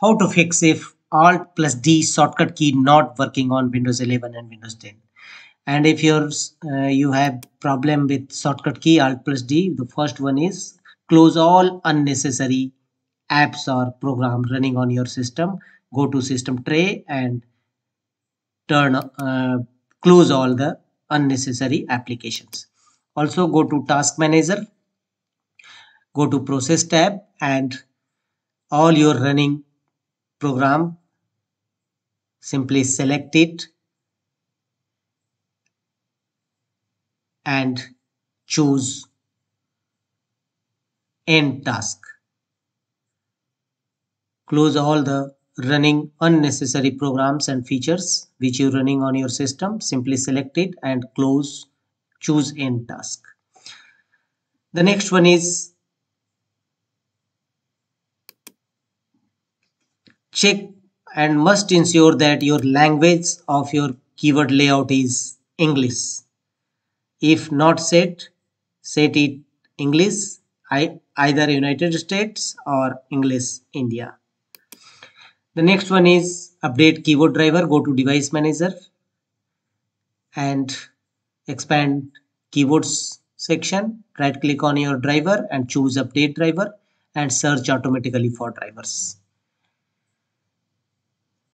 how to fix if alt plus d shortcut key not working on windows 11 and windows 10 and if yours uh, you have problem with shortcut key alt plus d the first one is close all unnecessary apps or program running on your system. Go to system tray and turn uh, close all the unnecessary applications. Also go to task manager go to process tab and all your running program. Simply select it and choose end task. Close all the running unnecessary programs and features which you're running on your system. Simply select it and close choose end task. The next one is check and must ensure that your language of your keyboard layout is English. If not set, set it English, either United States or English India. The next one is update keyboard driver. Go to device manager and expand keyboards section. Right click on your driver and choose update driver and search automatically for drivers.